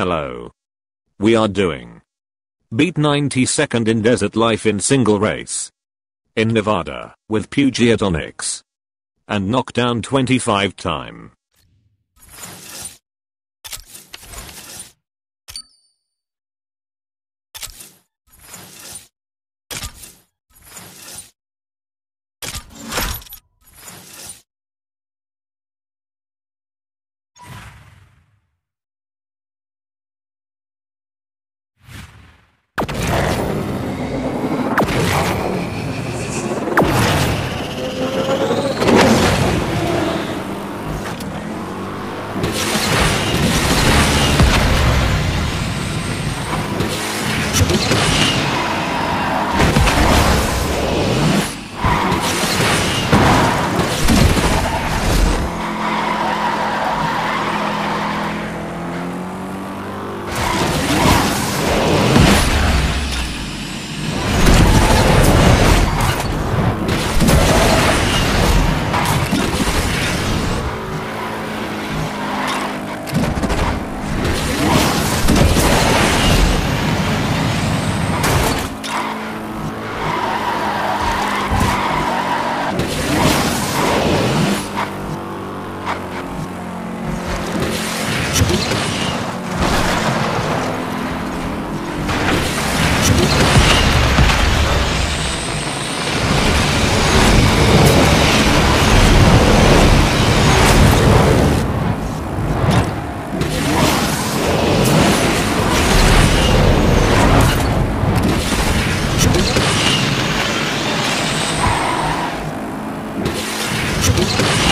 Hello. We are doing. Beat 92nd in desert life in single race. In Nevada, with Peugeot Onyx. And knockdown 25 time. Thank you.